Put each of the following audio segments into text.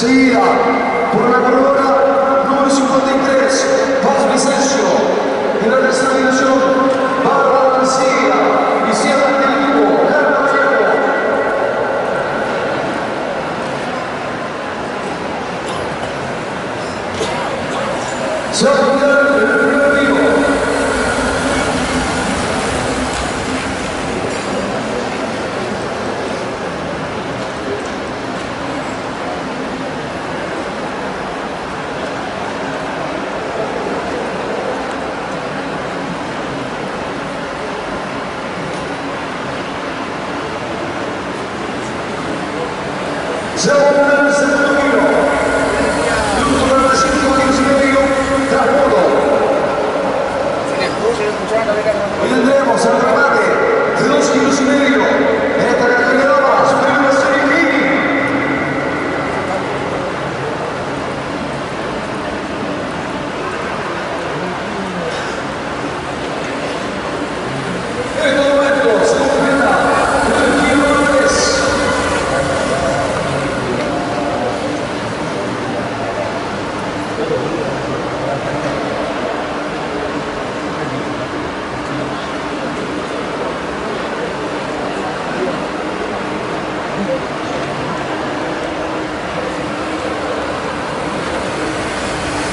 Seguida por la corredora número 53, Paz Vicencio, en la tercera división, Bárbara García, y cierra el equipo, Carlos. Se Se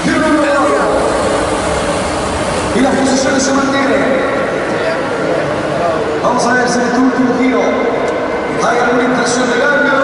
Y una unidad. Y las posiciones se mantienen. Vamos a ver si el este giro hay una impresión de.